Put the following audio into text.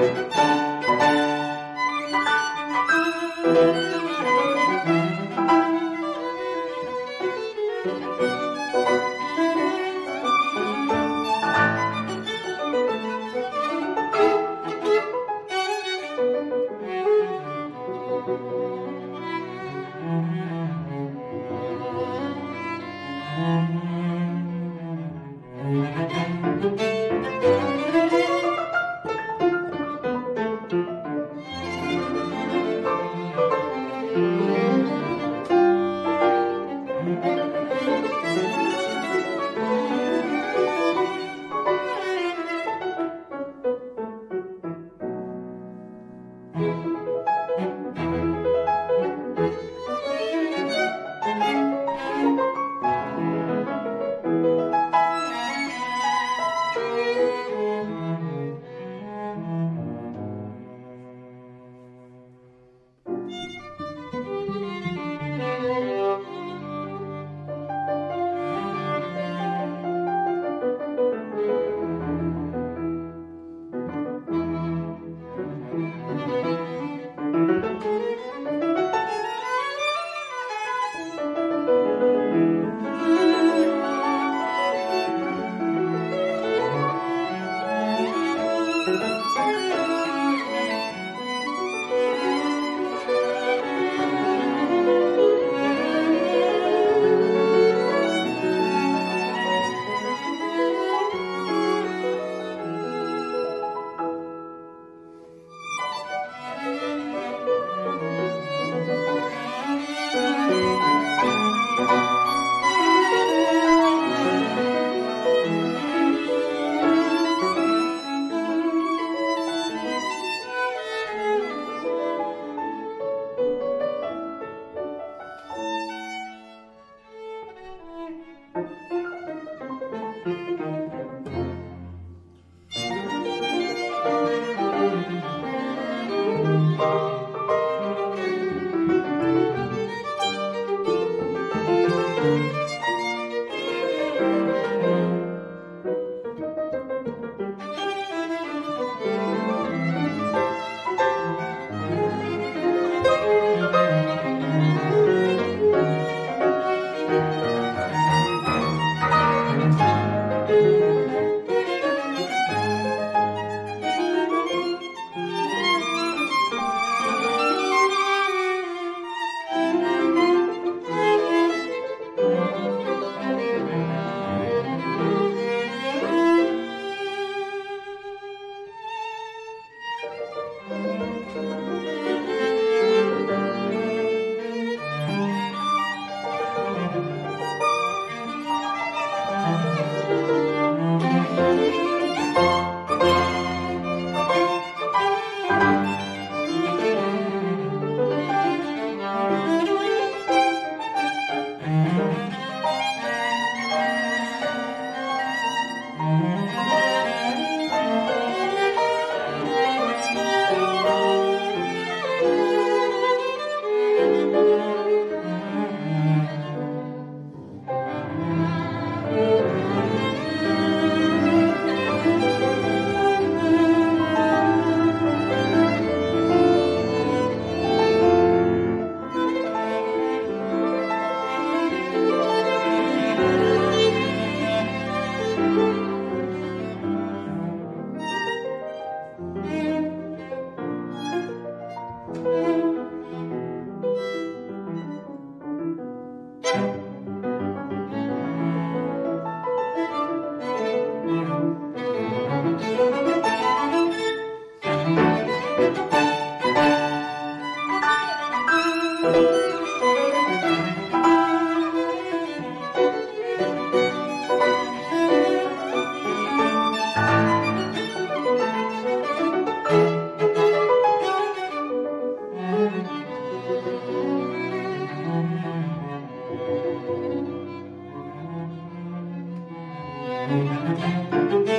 Thank you. Música